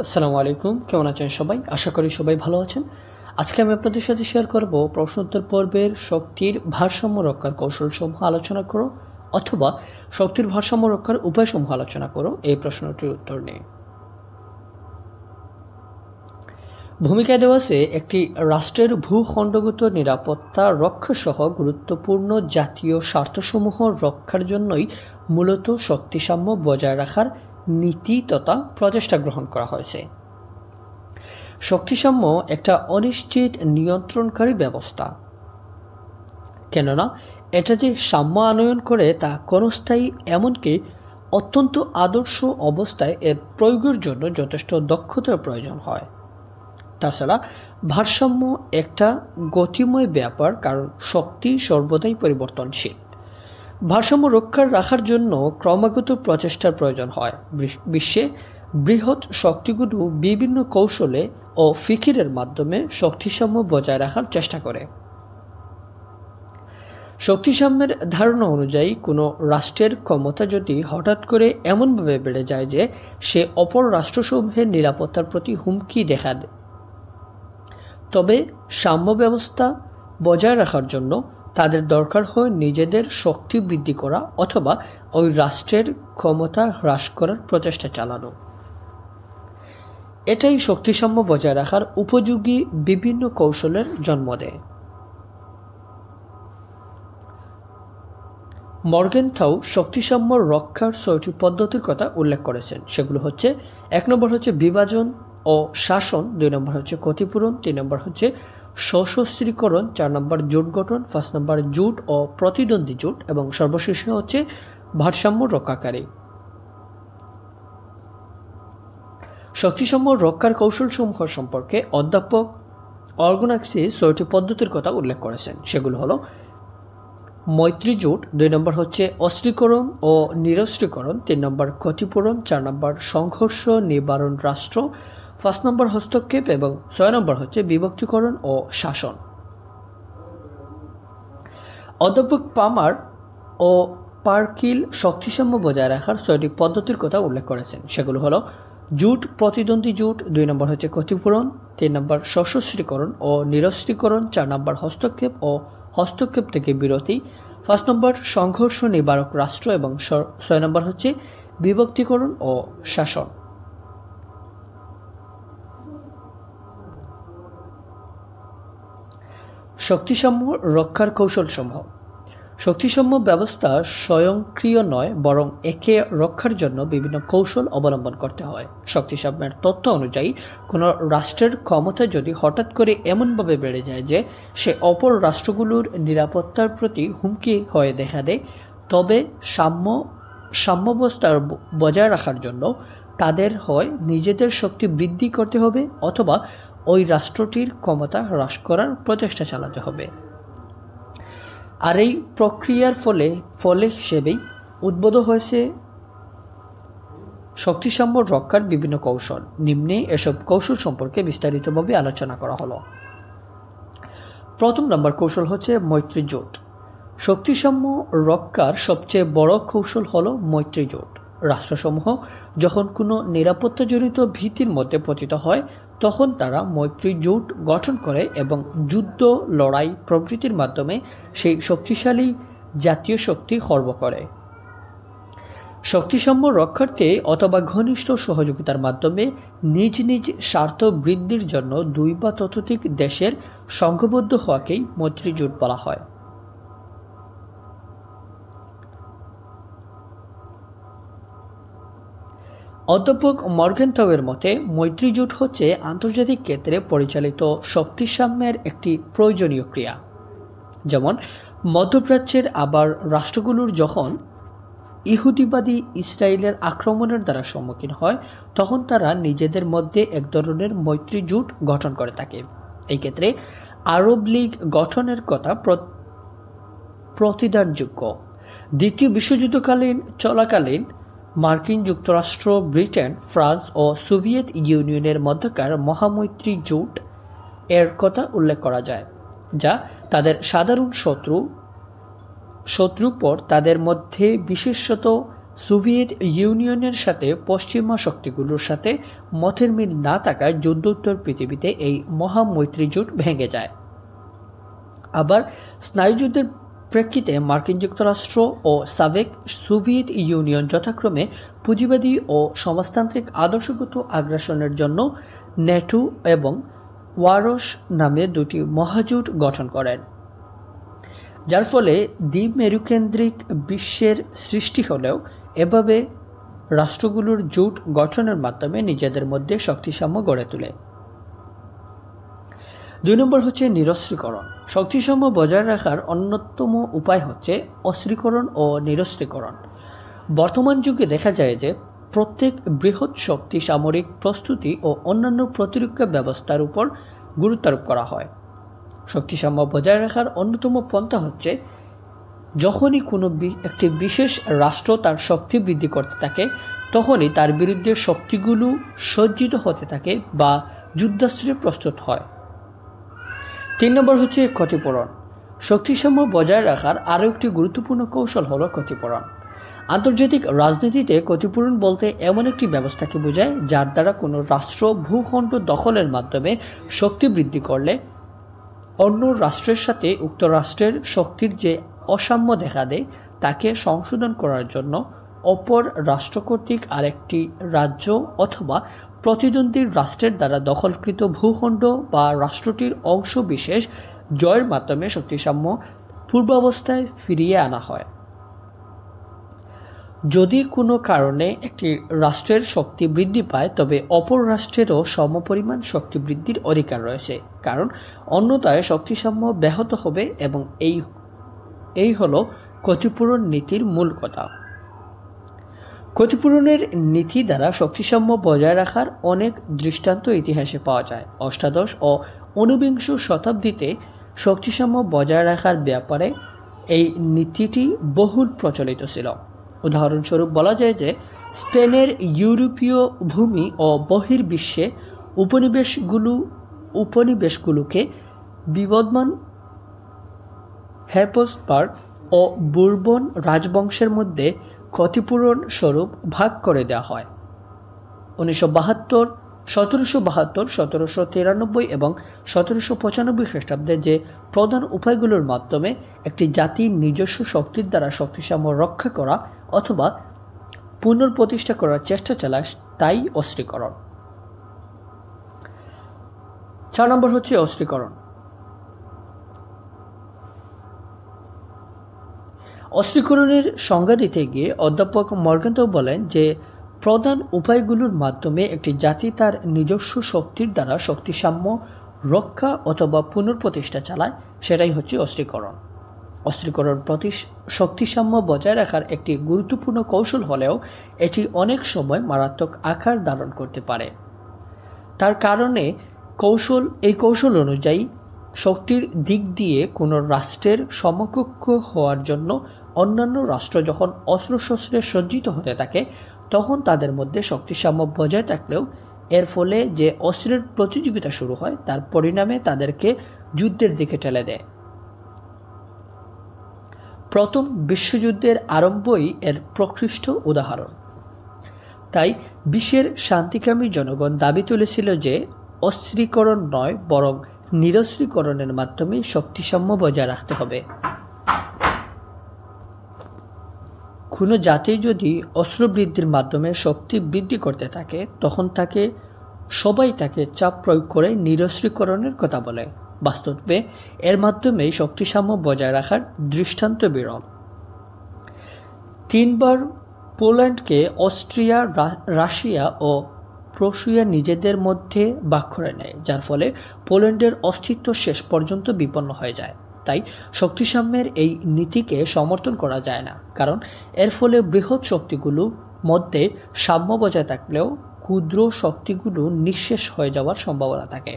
আসসালামু আলাইকুম। কেমন আছেন সবাই? আশা করি সবাই ভালো আছেন। আজকে আমি আপনাদের সাথে শেয়ার করব প্রশ্নোত্তর পর্বের শক্তির ভারসাম্য রক্ষার কৌশলসমূহ আলোচনা করো অথবা শক্তির ভারসাম্য রক্ষার উপায়সমূহ আলোচনা করো এই প্রশ্নটির উত্তর নিয়ে। ভূমিকায় দেওয়া আছে, একটি রাষ্ট্রের ভূখণ্ডগত নিরাপত্তা রক্ষা সহ গুরুত্বপূর্ণ জাতীয় স্বার্থসমূহ রক্ষার জন্যই মূলত শক্তিসাম্য বজায় রাখার নীতি তথা প্রচেষ্টা গ্রহণ করা হয়েছে। শক্তিসাম্য একটা অনিশ্চিত নিয়ন্ত্রণকারী ব্যবস্থা। কেননা, এটা যে সাম্য আনয়ন করে তা ক্ষণস্থায়ী এমনকি অত্যন্ত আদর্শ অবস্থায় এর প্রয়োগের জন্য যথেষ্ট দক্ষতার প্রয়োজন হয়। তাছাড়া, ভারসাম্য একটা গতিময় ব্যাপার, কারণ শক্তি সর্বদাই পরিবর্তনশীল। ভারসাম্য রক্ষার রাখার জন্য ক্রমাগত প্রচেষ্টার প্রয়োজন হয়। বিশ্বে বৃহৎ শক্তিগুলো বিভিন্ন কৌশলে ও ফিকিরের মাধ্যমে শক্তিসাম্য বজায় রাখার চেষ্টা করে। শক্তিসাম্যের ধারণা অনুযায়ী কোনো রাষ্ট্রের ক্ষমতা যদি হঠাৎ করে এমনভাবে বেড়ে যায় যে সে অপর রাষ্ট্রসমূহের নিরাপত্তার প্রতি হুমকি দেখা দেয় তবে সাম্য ব্যবস্থা বজায় রাখার জন্য তাদের দরকার হয় নিজেদের শক্তি বৃদ্ধি করা অথবা ওই রাষ্ট্রের ক্ষমতা হ্রাস করার প্রচেষ্টা চালানো। এটাই শক্তিসাম্য বজায় রাখার উপযোগী বিভিন্ন কৌশলের জন্ম দেয়। মর্গেনথাউ শক্তিসাম্য রক্ষার ছয়টি পদ্ধতির কথা উল্লেখ করেছেন। সেগুলো হচ্ছে, এক নম্বর হচ্ছে বিভাজন ও শাসন, দুই নম্বর হচ্ছে ক্ষতিপূরণ, তিন নম্বর হচ্ছে সশস্ত্রীকরণ, চার নম্বর জোট গঠন, পাঁচ নম্বর জোট ও প্রতিদ্বন্দ্বী জোট এবং সর্বশেষে হচ্ছে ভারসাম্য রক্ষাকারী। শক্তিসাম্য রক্ষার কৌশলসমূহ সম্পর্কে অধ্যাপক অর্গনাক্সি ছয়টি পদ্ধতির কথা উল্লেখ করেছেন। সেগুলো হলো, মৈত্রী জোট, দুই নম্বর হচ্ছে অস্ত্রীকরণ ও নিরস্ত্রীকরণ, তিন নম্বর ক্ষতিপূরণ, চার নম্বর সংঘর্ষ নিবারণ রাষ্ট্র পাঁচ নম্বর হস্তক্ষেপ এবং ছয় নম্বর হচ্ছে বিভক্তিকরণ ও শাসন। অধ্যাপক পামার ও পার্কিল শক্তিসাম্য বজায় রাখার ছয়টি পদ্ধতির কথা উল্লেখ করেছেন। সেগুলো হলো জুট, প্রতিদ্বন্দ্বী জুট, দুই নম্বর হচ্ছে ক্ষতিপূরণ, তিন নম্বর সশস্ত্রীকরণ ও নিরস্ত্রীকরণ, চার নম্বর হস্তক্ষেপ ও হস্তক্ষেপ থেকে বিরতি, পাঁচ নম্বর সংঘর্ষ নিবারক রাষ্ট্র এবং ছয় নম্বর হচ্ছে বিভক্তিকরণ ও শাসন। শক্তিসমূহ রক্ষার কৌশল কৌশলসমূহ শক্তিসমূহ ব্যবস্থা স্বয়ংক্রিয় নয়, বরং একে রক্ষার জন্য বিভিন্ন কৌশল অবলম্বন করতে হয়। শক্তিসাম্যের তথ্য অনুযায়ী, কোনো রাষ্ট্রের ক্ষমতা যদি হঠাৎ করে এমনভাবে বেড়ে যায় যে, সে অপর রাষ্ট্রগুলোর নিরাপত্তার প্রতি হুমকি হয়ে দেখা দেয়, তবে সাম্য, সাম্যাবস্থার বজায় রাখার জন্য তাদের হয় নিজেদের শক্তি বৃদ্ধি করতে হবে অথবা ওই রাষ্ট্রটির ক্ষমতা হ্রাস করার প্রচেষ্টা চালাতে হবে। আর এই প্রক্রিয়ার ফলে ফলে হিসেবেই উদ্বোধ হয়েছে শক্তিসাম্য রক্ষার বিভিন্ন কৌশল। নিম্নে এসব কৌশল সম্পর্কে বিস্তারিতভাবে আলোচনা করা হলো। প্রথম নম্বর কৌশল হচ্ছে মৈত্রী জোট। শক্তিসাম্য রক্ষার সবচেয়ে বড় কৌশল হল মৈত্রী জোট। রাষ্ট্রসমূহ যখন কোনো নিরাপত্তাজনিত ভীতির মধ্যে পতিত হয়, তখন তারা মৈত্রী জোট গঠন করে এবং যুদ্ধ, লড়াই প্রভৃতির মাধ্যমে সেই শক্তিশালী জাতীয় শক্তি খর্ব করে। শক্তিসাম্য রক্ষার্থে অথবা ঘনিষ্ঠ সহযোগিতার মাধ্যমে নিজ নিজ স্বার্থ বৃদ্ধির জন্য দুই বা ততোধিক দেশের সংঘবদ্ধ হওয়াকেই মৈত্রী জোট বলা হয়। অধ্যাপক মর্গেনথাওয়ের মতে, মৈত্রী জোট হচ্ছে আন্তর্জাতিক ক্ষেত্রে পরিচালিত শক্তিসাম্যের একটি প্রয়োজনীয় ক্রিয়া। যেমন, মধ্যপ্রাচ্যের আবার রাষ্ট্রগুলোর যখন ইহুদিবাদী ইসরায়েলের আক্রমণের দ্বারা সম্মুখীন হয়, তখন তারা নিজেদের মধ্যে এক ধরনের মৈত্রী জোট গঠন করে থাকে। এই ক্ষেত্রে আরব লীগ গঠনের কথা প্রতিদানযোগ্য। দ্বিতীয় বিশ্বযুদ্ধকালীন চলাকালীন মার্কিন যুক্তরাষ্ট্র, ব্রিটেন, ফ্রান্স ও সোভিয়েত ইউনিয়নের মধ্যকার মহামৈত্রী জোট এর কথা উল্লেখ করা যায়, যা তাদের সাধারণ শত্রু, শত্রুর পর তাদের মধ্যে বিশেষত সোভিয়েত ইউনিয়নের সাথে পশ্চিমা শক্তিগুলোর সাথে মতের মিল না থাকায় যুদ্ধোত্তর পৃথিবীতে এই মহামৈত্রী জোট ভেঙে যায়। আবার স্নায়ুযুদ্ধের প্রেক্ষিতে মার্কিন যুক্তরাষ্ট্র ও সাবেক সোভিয়েত ইউনিয়ন যথাক্রমে পুঁজিবাদী ও সমাজতান্ত্রিক আদর্শগত আগ্রাসনের জন্য নেটো এবং ওয়ারস নামে দুটি মহাজোট গঠন করেন, যার ফলে দ্বীপ মেরুকেন্দ্রিক বিশ্বের সৃষ্টি হলেও এভাবে রাষ্ট্রগুলোর জোট গঠনের মাধ্যমে নিজেদের মধ্যে শক্তিসাম্য গড়ে তোলে। দুই নম্বর হচ্ছে নিরস্ত্রীকরণ। শক্তিসাম্য বজায় রাখার অন্যতম উপায় হচ্ছে অস্ত্রীকরণ ও নিরস্ত্রীকরণ। বর্তমান যুগে দেখা যায় যে প্রত্যেক বৃহৎ শক্তি সামরিক প্রস্তুতি ও অন্যান্য প্রতিরক্ষা ব্যবস্থার উপর গুরুত্ব আরোপ করা হয়। শক্তিসাম্য বজায় রাখার অন্যতম পন্থা হচ্ছে যখনই কোনো একটি বিশেষ রাষ্ট্র তার শক্তি বৃদ্ধি করতে থাকে, তখনই তার বিরুদ্ধে শক্তিগুলো সজ্জিত হতে থাকে বা যুদ্ধাস্ত্রে প্রস্তুত হয়। তিন নম্বর হচ্ছে ক্ষতিপূরণ। শক্তিসাম্য বজায় রাখার আরও একটি গুরুত্বপূর্ণ কৌশল হলো ক্ষতিপূরণ। আন্তর্জাতিক রাজনীতিতে ক্ষতিপূরণ বলতে এমন একটি ব্যবস্থাকে বোঝায় যার দ্বারা কোনো রাষ্ট্র ভূখণ্ড দখলের মাধ্যমে শক্তি বৃদ্ধি করলে অন্য রাষ্ট্রের সাথে উক্ত রাষ্ট্রের শক্তির যে অসাম্য দেখা দেয়, তাকে সংশোধন করার জন্য অপর রাষ্ট্র কর্তৃক আরেকটি রাজ্য অথবা প্রতিদ্বন্দ্বী রাষ্ট্রের দ্বারা দখলকৃত ভূখণ্ড বা রাষ্ট্রটির অংশ বিশেষ জয়ের মাধ্যমে শক্তিসাম্য পূর্বাবস্থায় ফিরিয়ে আনা হয়। যদি কোনো কারণে একটি রাষ্ট্রের শক্তি বৃদ্ধি পায়, তবে অপর রাষ্ট্রেরও সমপরিমাণ শক্তি বৃদ্ধির অধিকার রয়েছে, কারণ অন্যতায় শক্তিসাম্য ব্যাহত হবে এবং এই এই হলো ক্ষতিপূরণ নীতির মূল কথা। ক্ষতিপূরণের নীতি দ্বারা শক্তিসাম্য বজায় রাখার অনেক দৃষ্টান্ত ইতিহাসে পাওয়া যায়। অষ্টাদশ ও ঊনবিংশ শতাব্দীতে শক্তিসাম্য বজায় রাখার ব্যাপারে এই নীতিটি বহুল প্রচলিত ছিল। উদাহরণস্বরূপ বলা যায় যে, স্পেনের ইউরোপীয় ভূমি ও বহির্বিশ্বে উপনিবেশগুলো উপনিবেশগুলোকে বিবদমান হ্যাপোসপার্ক ও বুরবন রাজবংশের মধ্যে ক্ষতিপূরণ স্বরূপ ভাগ করে দেওয়া হয়। উনিশশো বাহাত্তর, সতেরোশো বাহাত্তর, সতেরোশো তিরানব্বই এবং সতেরোশো পঁচানব্বই খ্রিস্টাব্দে যে প্রধান উপায়গুলোর মাধ্যমে একটি জাতির নিজস্ব শক্তির দ্বারা শক্তিসাম্য রক্ষা করা অথবা পুনর্প্রতিষ্ঠা করার চেষ্টা চালায়, তাই অস্ত্রীকরণ। চার নম্বর হচ্ছে অস্ত্রীকরণ। অস্ত্রীকরণের সংজ্ঞা দিতে গিয়ে অধ্যাপক মর্গান্ত বলেন যে প্রধান উপায়গুলোর মাধ্যমে একটি জাতি তার নিজস্ব শক্তির দ্বারা শক্তিসাম্য রক্ষা অথবা পুনঃপ্রতিষ্ঠা চালায়, সেটাই হচ্ছে অস্ত্রীকরণ অস্ত্রীকরণ প্রতি শক্তিসাম্য বজায় রাখার একটি গুরুত্বপূর্ণ কৌশল হলেও এটি অনেক সময় মারাত্মক আকার ধারণ করতে পারে। তার কারণে কৌশল, এই কৌশল অনুযায়ী শক্তির দিক দিয়ে কোনো রাষ্ট্রের সমকক্ষ হওয়ার জন্য অন্যান্য রাষ্ট্র যখন অস্ত্রশস্ত্রে সজ্জিত হতে থাকে, তখন তাদের মধ্যে শক্তিসাম্য বজায় থাকলেও এর ফলে যে অস্ত্রের প্রতিযোগিতা শুরু হয়, তার পরিণামে তাদেরকে যুদ্ধের দিকে ঠেলে দেয়। প্রথম বিশ্বযুদ্ধের আরম্ভই এর প্রকৃষ্ট উদাহরণ। তাই বিশ্বের শান্তিকামী জনগণ দাবি তুলেছিল যে অস্ত্রীকরণ নয়, বরং নিরস্ত্রীকরণের মাধ্যমে শক্তিসাম্য বজায় রাখতে হবে। কোনো জাতি যদি অস্ত্র বৃদ্ধির মাধ্যমে শক্তি বৃদ্ধি করতে থাকে, তখন তাকে, সবাই তাকে চাপ প্রয়োগ করে নিরস্ত্রীকরণের কথা বলে। বাস্তবে, এর মাধ্যমে শক্তিসাম্য বজায় রাখার দৃষ্টান্ত বিরল। তিনবার পোল্যান্ডকে অস্ট্রিয়া রাশিয়া ও প্রশিয়া নিজেদের মধ্যে বাক করে নেয়, যার ফলে পোল্যান্ডের অস্তিত্ব শেষ পর্যন্ত বিপন্ন হয়ে যায়। তাই শক্তিসাম্যের এই নীতিকে সমর্থন করা যায় না, কারণ এর ফলে বৃহৎ শক্তিগুলো মধ্যে সাম্য বজায় থাকলেও ক্ষুদ্র শক্তিগুলো নিঃশেষ হয়ে যাওয়ার সম্ভাবনা থাকে।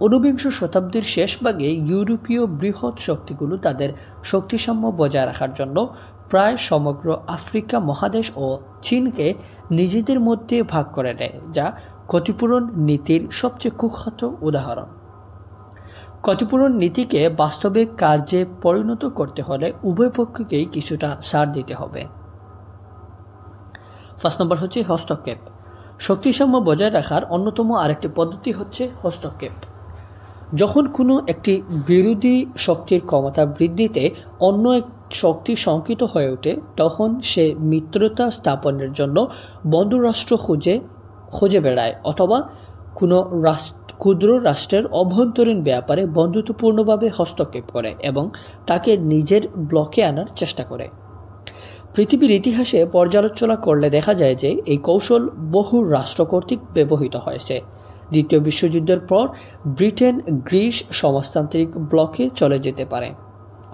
ঊনবিংশ শতাব্দীর শেষ ভাগে ইউরোপীয় বৃহৎ শক্তিগুলো তাদের শক্তিসাম্য বজায় রাখার জন্য প্রায় সমগ্র আফ্রিকা মহাদেশ ও চীনকে নিজেদের মধ্যে ভাগ করে নেয়, যা ক্ষতিপূরণ নীতির সবচেয়ে কুখ্যাত উদাহরণ। ক্ষতিপূরণ নীতিকে বাস্তবিক কার্যে পরিণত করতে হলে উভয় পক্ষকেই কিছুটা সার দিতে হবে। ফার্স্ট নম্বর হচ্ছে হস্তক্ষেপ। শক্তিসাম্য বজায় রাখার অন্যতম আরেকটি পদ্ধতি হচ্ছে হস্তক্ষেপ। যখন কোনো একটি বিরোধী শক্তির ক্ষমতা বৃদ্ধিতে অন্য এক শক্তি শঙ্কিত হয়ে ওঠে, তখন সে মিত্রতা স্থাপনের জন্য বন্ধুরাষ্ট্র খুঁজে খুঁজে বেড়ায় অথবা কোনো রাষ্ট্র, ক্ষুদ্র রাষ্ট্রের অভ্যন্তরীণ ব্যাপারে বন্ধুত্বপূর্ণভাবে হস্তক্ষেপ করে এবং তাকে নিজের ব্লকে আনার চেষ্টা করে। পৃথিবীর ইতিহাসে পর্যালোচনা করলে দেখা যায় যে এই কৌশল বহু রাষ্ট্র কর্তৃক ব্যবহৃত হয়েছে দ্বিতীয় বিশ্বযুদ্ধের পর ব্রিটেন গ্রিস সমাজতান্ত্রিক ব্লকে চলে যেতে পারে।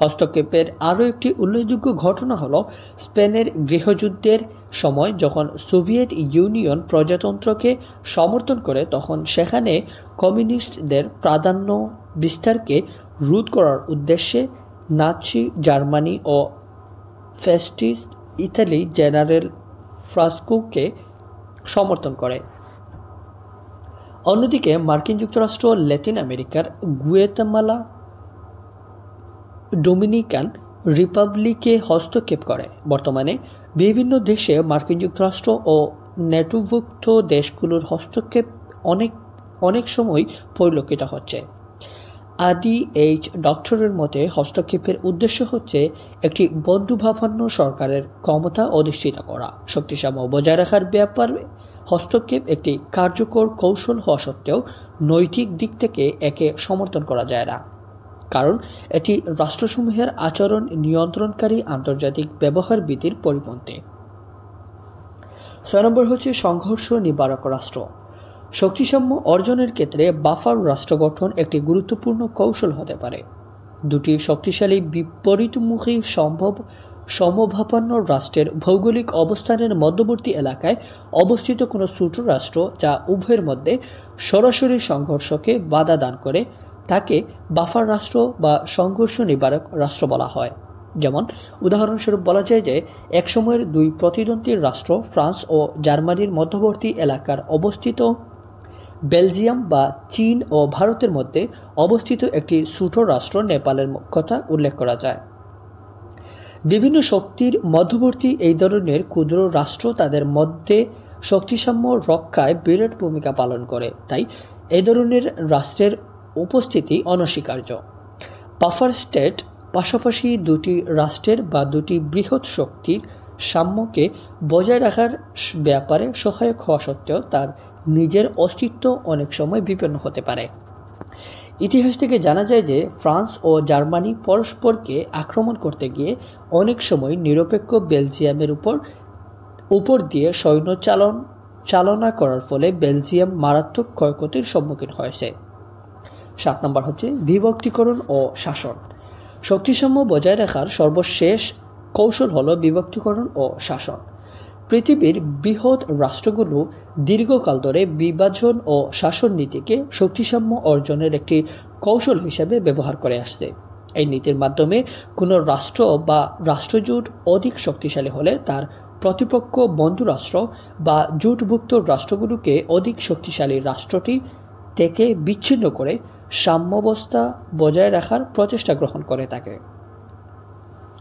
হস্তক্ষেপের আরও একটি উল্লেখযোগ্য ঘটনা হল স্পেনের গৃহযুদ্ধের সময় যখন সোভিয়েত ইউনিয়ন প্রজাতন্ত্রকে সমর্থন করে, তখন সেখানে কমিউনিস্টদের প্রাধান্য বিস্তারকে রোধ করার উদ্দেশ্যে নাচি জার্মানি ও ফেস্টিস্ট ইতালি জেনারেল ফ্রাস্কোকে সমর্থন করে। অন্যদিকে মার্কিন যুক্তরাষ্ট্র, ল্যাটিন আমেরিকার গুয়েতামালা, ডোমিনিকান রিপাবলিকে হস্তক্ষেপ করে। বর্তমানে বিভিন্ন দেশে মার্কিন যুক্তরাষ্ট্র ও নেটোভুক্ত দেশগুলোর হস্তক্ষেপ অনেক অনেক সময় পরিলক্ষিত হচ্ছে। আদি এইচ ডক্টরের মতে, হস্তক্ষেপের উদ্দেশ্য হচ্ছে একটি বন্ধুভাবান্য সরকারের ক্ষমতা অধিষ্ঠিত করা। শক্তিসাম্য বজায় রাখার ব্যাপারে হস্তক্ষেপ একটি কার্যকর কৌশল হওয়া সত্ত্বেও নৈতিক দিক থেকে একে সমর্থন করা যায় না। কারণ, এটি রাষ্ট্রসমূহের আচরণ নিয়ন্ত্রণকারী আন্তর্জাতিক ব্যবহার বিধির পরিপন্থী। ছয় নম্বর হচ্ছে সংঘর্ষ নিবারক রাষ্ট্র। শক্তিসাম্য অর্জনের ক্ষেত্রে বাফার রাষ্ট্র গঠন একটি গুরুত্বপূর্ণ কৌশল হতে পারে। দুটি শক্তিশালী বিপরীতমুখী সম্ভব সমভাবান্ন রাষ্ট্রের ভৌগোলিক অবস্থানের মধ্যবর্তী এলাকায় অবস্থিত কোনো ছোট রাষ্ট্র যা উভয়ের মধ্যে সরাসরি সংঘর্ষকে বাধা দান করে, তাকে বাফার রাষ্ট্র বা সংঘর্ষ নিবারক রাষ্ট্র বলা হয়। যেমন, উদাহরণস্বরূপ বলা যায় যে, একসময়ের দুই প্রতিদ্বন্দ্বী রাষ্ট্র ফ্রান্স ও জার্মানির মধ্যবর্তী এলাকার অবস্থিত বেলজিয়াম বা চীন ও ভারতের মধ্যে অবস্থিত একটি ছোট রাষ্ট্র নেপালের কথা উল্লেখ করা যায়। বিভিন্ন শক্তির মধ্যবর্তী এই ধরনের ক্ষুদ্র রাষ্ট্র তাদের মধ্যে শক্তিসাম্য রক্ষায় বিরাট ভূমিকা পালন করে। তাই এই ধরনের রাষ্ট্রের উপস্থিতি অনস্বীকার্য। বাফার স্টেট পাশাপাশি দুটি রাষ্ট্রের বা দুটি বৃহৎ শক্তির সাম্যকে বজায় রাখার ব্যাপারে সহায়ক হওয়া সত্ত্বেও তার নিজের অস্তিত্ব অনেক সময় বিপন্ন হতে পারে। ইতিহাস থেকে জানা যায় যে ফ্রান্স ও জার্মানি পরস্পরকে আক্রমণ করতে গিয়ে অনেক সময় নিরপেক্ষ বেলজিয়ামের উপর উপর দিয়ে সৈন্য চালন, চালনা করার ফলে বেলজিয়াম মারাত্মক ক্ষয়ক্ষতির সম্মুখীন হয়েছে। সাত নম্বর হচ্ছে বিভক্তিকরণ ও শাসন। শক্তিসাম্য বজায় রাখার সর্বশেষ কৌশল হল বিভক্তিকরণ ও শাসন। পৃথিবীর বৃহৎ রাষ্ট্রগুলো দীর্ঘকাল ধরে বিভাজন ও শাসন নীতিকে শক্তিসাম্য অর্জনের একটি কৌশল হিসেবে ব্যবহার করে আসছে। এই নীতির মাধ্যমে কোনো রাষ্ট্র বা রাষ্ট্রজোট অধিক শক্তিশালী হলে তার প্রতিপক্ষ বন্ধু রাষ্ট্র বা জোটভুক্ত রাষ্ট্রগুলোকে অধিক শক্তিশালী রাষ্ট্রটি থেকে বিচ্ছিন্ন করে সাম্যবস্থা বজায় রাখার প্রচেষ্টা গ্রহণ করে থাকে।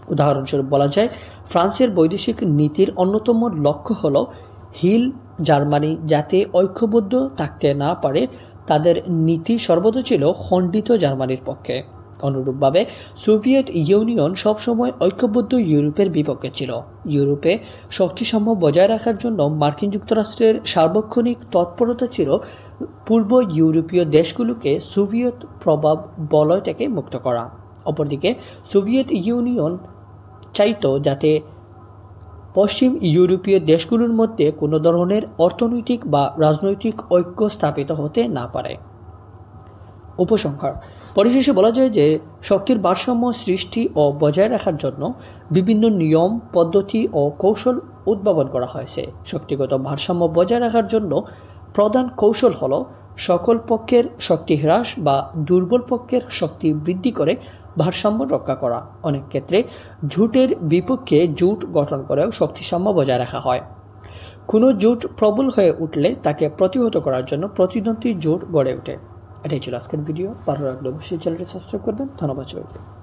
উদাহরণস্বরূপ বলা যায় ফ্রান্সের বৈদেশিক নীতির অন্যতম লক্ষ্য হল হিল, জার্মানি, যাতে ঐক্যবদ্ধ থাকতে না পারে, তাদের নীতি সর্বদা ছিল খণ্ডিত জার্মানির পক্ষে। অনুরূপভাবে, সোভিয়েত ইউনিয়ন সবসময় ঐক্যবদ্ধ ইউরোপের বিপক্ষে ছিল। ইউরোপে শক্তিসাম্য বজায় রাখার জন্য মার্কিন যুক্তরাষ্ট্রের সার্বক্ষণিক তৎপরতা ছিল পূর্ব ইউরোপীয় দেশগুলোকে সোভিয়েত প্রভাব বলয় থেকে মুক্ত করা। অপরদিকে, সোভিয়েত ইউনিয়ন চাইত যাতে পশ্চিম ইউরোপীয় দেশগুলোর মধ্যে কোনো ধরনের অর্থনৈতিক বা রাজনৈতিক ঐক্য স্থাপিত হতে না পারে। উপসংহার, পরিশেষে বলা যায় যে শক্তির ভারসাম্য সৃষ্টি ও বজায় রাখার জন্য বিভিন্ন নিয়ম, পদ্ধতি ও কৌশল উদ্ভাবন করা হয়েছে। শক্তিগত ভারসাম্য বজায় রাখার জন্য প্রধান কৌশল হল সকল পক্ষের শক্তি হ্রাস বা দুর্বল পক্ষের শক্তি বৃদ্ধি করে ভারসাম্য রক্ষা করা। অনেক ক্ষেত্রে জুটের বিপক্ষে জুট গঠন করেও শক্তিসাম্য বজায় রাখা হয়। কোনো জোট প্রবল হয়ে উঠলে তাকে প্রতিহত করার জন্য প্রতিদ্বন্দ্বী জোট গড়ে ওঠে। এটাই ছিল আজকের ভিডিও। ভালো লাগলে অবশ্যই চ্যানেলটি সাবস্ক্রাইব করবেন। ধন্যবাদ